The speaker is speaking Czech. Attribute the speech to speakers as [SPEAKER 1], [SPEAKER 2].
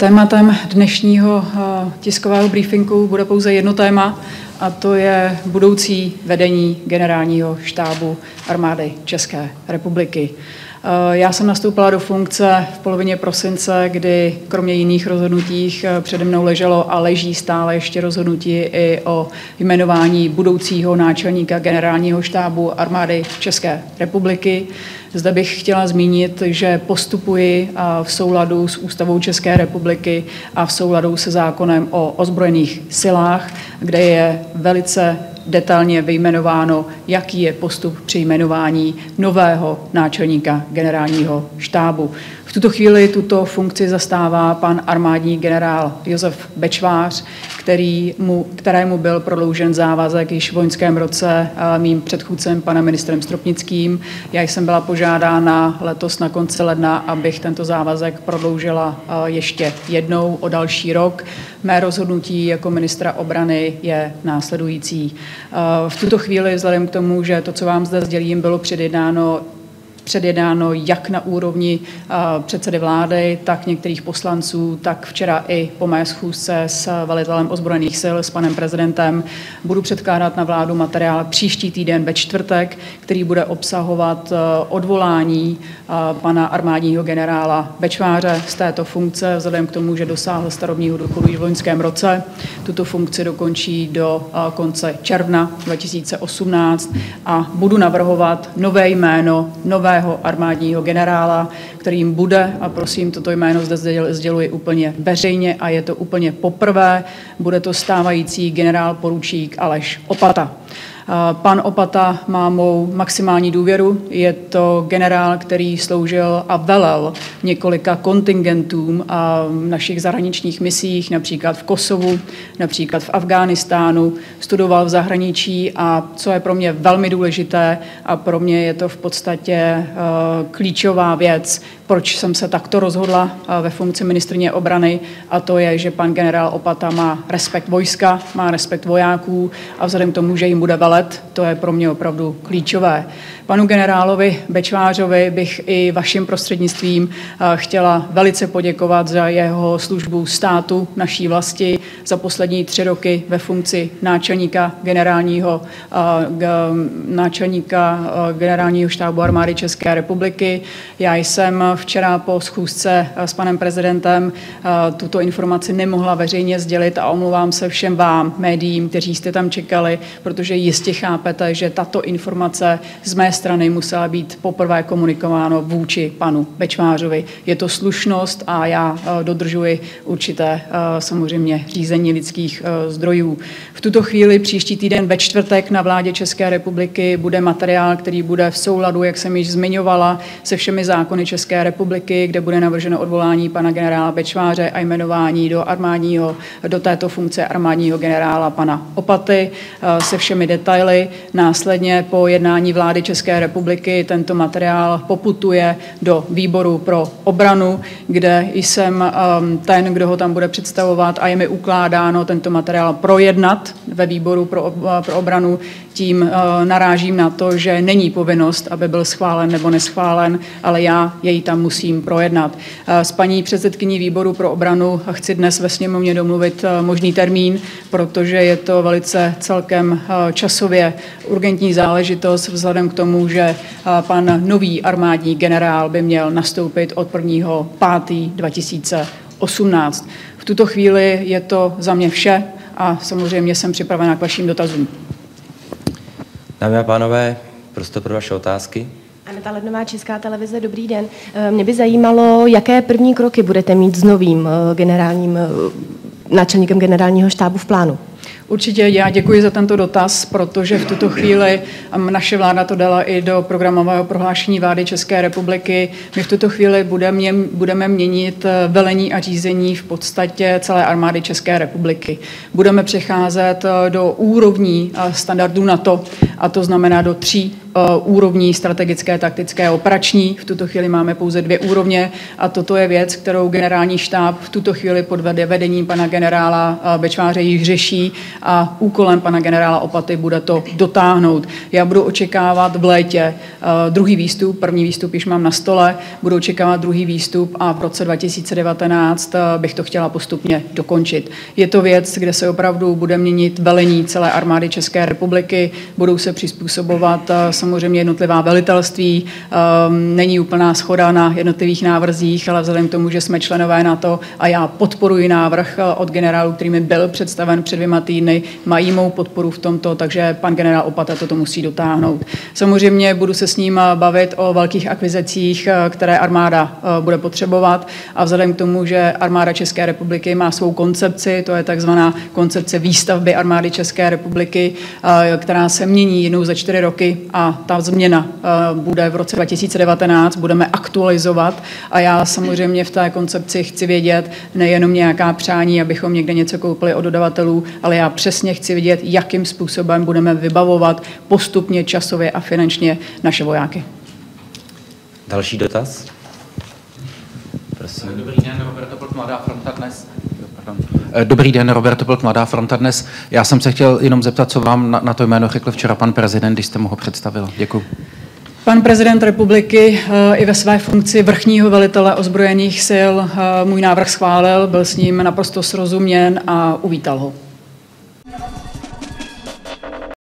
[SPEAKER 1] Tématem dnešního eh, tiskového briefingu bude pouze jedno téma, a to je budoucí vedení generálního štábu armády České republiky. Eh, já jsem nastoupila do funkce v polovině prosince, kdy kromě jiných rozhodnutích eh, přede mnou leželo a leží stále ještě rozhodnutí i o jmenování budoucího náčelníka generálního štábu armády České republiky. Zde bych chtěla zmínit, že postupuji v souladu s Ústavou České republiky a v souladu se zákonem o ozbrojených silách, kde je velice detailně vyjmenováno, jaký je postup při jmenování nového náčelníka generálního štábu. V tuto chvíli tuto funkci zastává pan armádní generál Josef Bečvář, který mu, kterému byl prodloužen závazek již v loňském roce mým předchůdcem, panem ministrem Stropnickým. Já jsem byla požádána letos na konci ledna, abych tento závazek prodloužila ještě jednou o další rok. Mé rozhodnutí jako ministra obrany je následující. V tuto chvíli, vzhledem k tomu, že to, co vám zde sdělím, bylo předjednáno předjednáno jak na úrovni předsedy vlády, tak některých poslanců, tak včera i po mé schůzce s velitelem ozbrojených sil, s panem prezidentem. Budu předkládat na vládu materiál příští týden ve čtvrtek, který bude obsahovat odvolání pana armádního generála Bečváře z této funkce, vzhledem k tomu, že dosáhl starobního důchodu v loňském roce. Tuto funkci dokončí do konce června 2018 a budu navrhovat nové jméno, nové nového armádního generála, kterým bude, a prosím, toto jméno zde sděluji úplně veřejně a je to úplně poprvé, bude to stávající generál poručík Aleš Opata. Pan Opata má mou maximální důvěru. Je to generál, který sloužil a velel několika kontingentům a v našich zahraničních misích, například v Kosovu, například v Afghánistánu, studoval v zahraničí a co je pro mě velmi důležité a pro mě je to v podstatě klíčová věc, proč jsem se takto rozhodla ve funkci ministrně obrany a to je, že pan generál Opata má respekt vojska, má respekt vojáků a vzhledem k tomu, že jim bude velet, to je pro mě opravdu klíčové. Panu generálovi Bečvářovi bych i vaším prostřednictvím chtěla velice poděkovat za jeho službu státu, naší vlasti, za poslední tři roky ve funkci náčelníka generálního, náčelníka generálního štábu armády České republiky. Já jsem včera po schůzce s panem prezidentem tuto informaci nemohla veřejně sdělit a omlouvám se všem vám, médiím, kteří jste tam čekali, protože jistě chápete, že tato informace z mé strany musela být poprvé komunikováno vůči panu Bečvářovi. Je to slušnost a já dodržuji určité samozřejmě řízení lidských zdrojů. V tuto chvíli příští týden ve čtvrtek na vládě České republiky bude materiál, který bude v souladu, jak jsem již zmiňovala, se všemi zákony České republiky, kde bude navrženo odvolání pana generála Bečváře a jmenování do armádního, do této funkce armádního generála pana Opaty se všemi detaily. Následně po jednání vlády České republiky tento materiál poputuje do výboru pro obranu, kde jsem ten, kdo ho tam bude představovat a je mi ukládáno tento materiál projednat ve výboru pro, pro obranu. Tím narážím na to, že není povinnost, aby byl schválen nebo neschválen, ale já jej tam musím projednat. S paní předsedkyní výboru pro obranu chci dnes ve sněmovně domluvit možný termín, protože je to velice celkem časově urgentní záležitost vzhledem k tomu, že pan nový armádní generál by měl nastoupit od 1. 5. 2018. V tuto chvíli je to za mě vše a samozřejmě jsem připravena k vašim dotazům.
[SPEAKER 2] Dámy a pánové, prostor pro vaše otázky.
[SPEAKER 3] Aneta Lednová, Česká televize, dobrý den. Mě by zajímalo, jaké první kroky budete mít s novým generálním náčelníkem generálního štábu v plánu.
[SPEAKER 1] Určitě já děkuji za tento dotaz, protože v tuto chvíli naše vláda to dala i do programového prohlášení vlády České republiky. My v tuto chvíli budeme, budeme měnit eh, velení a řízení v podstatě celé armády České republiky. Budeme přecházet eh, do úrovní eh, standardů NATO, a to znamená do tří úrovní strategické, taktické, operační. V tuto chvíli máme pouze dvě úrovně a toto je věc, kterou generální štáb v tuto chvíli pod vedením pana generála Bečváře již řeší a úkolem pana generála Opaty bude to dotáhnout. Já budu očekávat v létě druhý výstup, první výstup již mám na stole, budu očekávat druhý výstup a v roce 2019 bych to chtěla postupně dokončit. Je to věc, kde se opravdu bude měnit velení celé armády České republiky, budou se přizpůsobovat eh, samozřejmě jednotlivá velitelství. Ehm, není úplná schoda na jednotlivých návrzích, ale vzhledem k tomu, že jsme členové NATO a já podporuji návrh eh, od generálu, který mi byl představen před dvěma týdny, mají mou podporu v tomto, takže pan generál Opata toto musí dotáhnout. Samozřejmě budu se s ním eh, bavit o velkých akvizicích, které armáda bude potřebovat a vzhledem k tomu, že armáda České republiky má svou koncepci, to je takzvaná koncepce výstavby armády České republiky, která se mění jednou za čtyři roky a ta změna bude v roce 2019, budeme aktualizovat a já samozřejmě v té koncepci chci vědět nejenom nějaká přání, abychom někde něco koupili od dodavatelů, ale já přesně chci vědět, jakým způsobem budeme vybavovat postupně časově a finančně naše vojáky.
[SPEAKER 2] Další dotaz? Prosím.
[SPEAKER 4] Dobrý den, Roberto Plk, Mladá fronta dnes. Eh, dobrý den, Roberto Plk, Mladá fronta dnes. Já jsem se chtěl jenom zeptat, co vám na, na to jméno řekl včera pan prezident, když jste mu ho představil. Děkuji.
[SPEAKER 1] Pan prezident republiky eh, i ve své funkci vrchního velitele ozbrojených sil eh, můj návrh schválil, byl s ním naprosto srozuměn a uvítal ho.